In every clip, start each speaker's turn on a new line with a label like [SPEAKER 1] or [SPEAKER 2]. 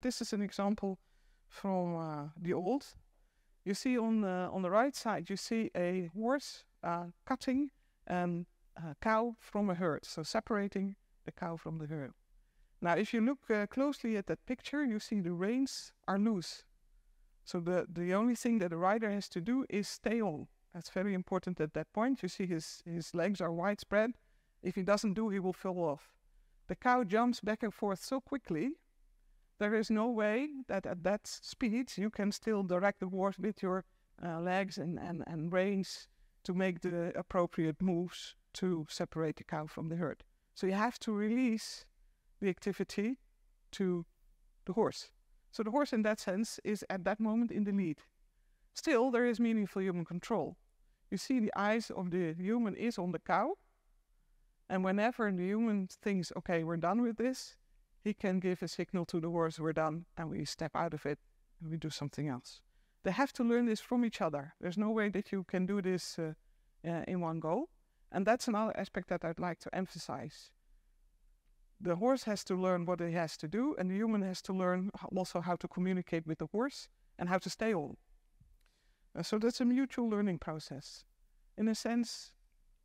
[SPEAKER 1] This is an example from uh, the old. You see on the, on the right side, you see a horse uh, cutting a cow from a herd, so separating the cow from the herd. Now, if you look uh, closely at that picture, you see the reins are loose. So the, the only thing that the rider has to do is stay on. That's very important at that point. You see his, his legs are widespread. If he doesn't do, he will fall off. The cow jumps back and forth so quickly there is no way that at that speed you can still direct the horse with your uh, legs and, and, and reins to make the appropriate moves to separate the cow from the herd. So you have to release the activity to the horse. So the horse, in that sense, is at that moment in the lead. Still, there is meaningful human control. You see, the eyes of the human is on the cow, and whenever the human thinks, "Okay, we're done with this," he can give a signal to the horse, we're done, and we step out of it and we do something else. They have to learn this from each other. There's no way that you can do this uh, uh, in one go. And that's another aspect that I'd like to emphasize. The horse has to learn what it has to do, and the human has to learn also how to communicate with the horse and how to stay on. Uh, so that's a mutual learning process. In a sense,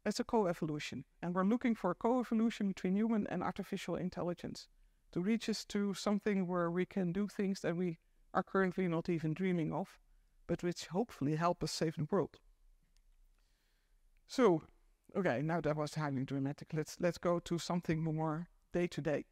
[SPEAKER 1] it's a co-evolution, and we're looking for a co-evolution between human and artificial intelligence to reach us to something where we can do things that we are currently not even dreaming of, but which hopefully help us save the world. So, okay, now that was highly dramatic. Let's let's go to something more day to day.